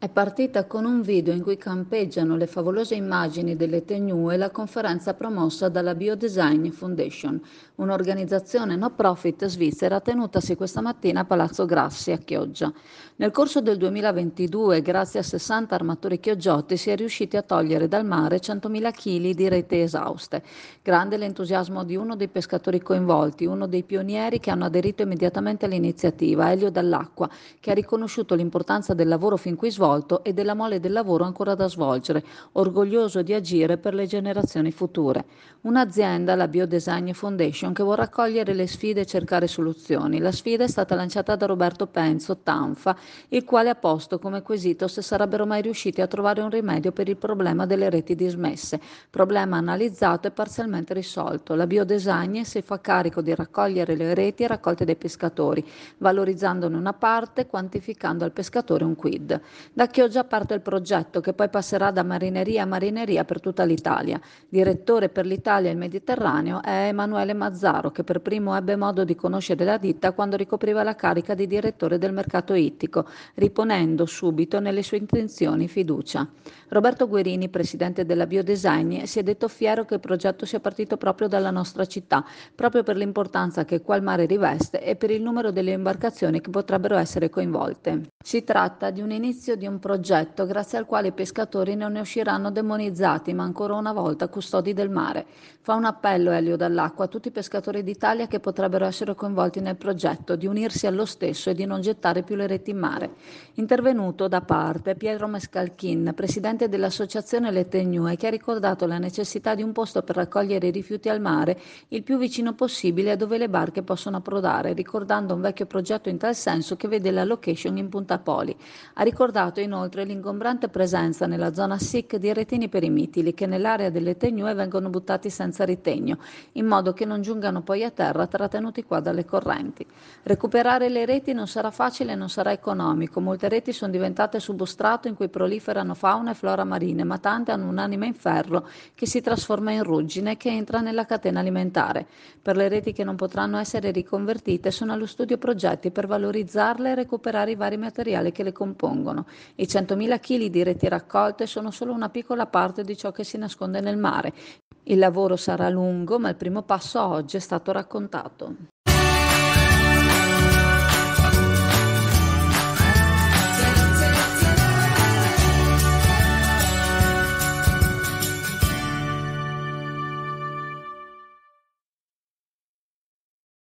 È partita con un video in cui campeggiano le favolose immagini delle Tenue la conferenza promossa dalla Biodesign Foundation, un'organizzazione no profit svizzera tenutasi questa mattina a Palazzo Grassi a Chioggia. Nel corso del 2022, grazie a 60 armatori chioggioti, si è riusciti a togliere dal mare 100.000 kg di rete esauste. Grande l'entusiasmo di uno dei pescatori coinvolti, uno dei pionieri che hanno aderito immediatamente all'iniziativa, Elio Dall'Acqua, che ha riconosciuto l'importanza del lavoro fin qui svolto svolto e della mole del lavoro ancora da svolgere, orgoglioso di agire per le generazioni future. Un'azienda, la Biodesign Foundation, che vuole raccogliere le sfide e cercare soluzioni. La sfida è stata lanciata da Roberto Penzo, Tanfa, il quale ha posto come quesito se sarebbero mai riusciti a trovare un rimedio per il problema delle reti dismesse, problema analizzato e parzialmente risolto. La Biodesign si fa carico di raccogliere le reti raccolte dai pescatori, valorizzandone una parte, quantificando al pescatore un quid. Da Chioggia parte il progetto che poi passerà da marineria a marineria per tutta l'Italia. Direttore per l'Italia e il Mediterraneo è Emanuele Mazzaro, che per primo ebbe modo di conoscere la ditta quando ricopriva la carica di direttore del mercato ittico, riponendo subito nelle sue intenzioni fiducia. Roberto Guerini, presidente della Biodesign, si è detto fiero che il progetto sia partito proprio dalla nostra città, proprio per l'importanza che qua il mare riveste e per il numero delle imbarcazioni che potrebbero essere coinvolte. Si tratta di un inizio di un progetto grazie al quale i pescatori non ne usciranno demonizzati, ma ancora una volta custodi del mare. Fa un appello Elio Dall'Acqua a tutti i pescatori d'Italia che potrebbero essere coinvolti nel progetto di unirsi allo stesso e di non gettare più le reti in mare. Intervenuto da parte Pietro Mescalchin, presidente dell'associazione Lette che ha ricordato la necessità di un posto per raccogliere i rifiuti al mare il più vicino possibile a dove le barche possono approdare, ricordando un vecchio progetto in tal senso che vede la location in Punta Poli. Ha ricordato segnalato inoltre l'ingombrante presenza nella zona SIC di retini per i mitili che nell'area delle tegnue vengono buttati senza ritegno, in modo che non giungano poi a terra trattenuti qua dalle correnti. Recuperare le reti non sarà facile e non sarà economico. Molte reti sono diventate substrato in cui proliferano fauna e flora marine, ma tante hanno un'anima in ferro che si trasforma in ruggine che entra nella catena alimentare. Per le reti che non potranno essere riconvertite sono allo studio progetti per valorizzarle e recuperare i vari materiali che le compongono. I 100.000 kg di reti raccolte sono solo una piccola parte di ciò che si nasconde nel mare. Il lavoro sarà lungo, ma il primo passo oggi è stato raccontato.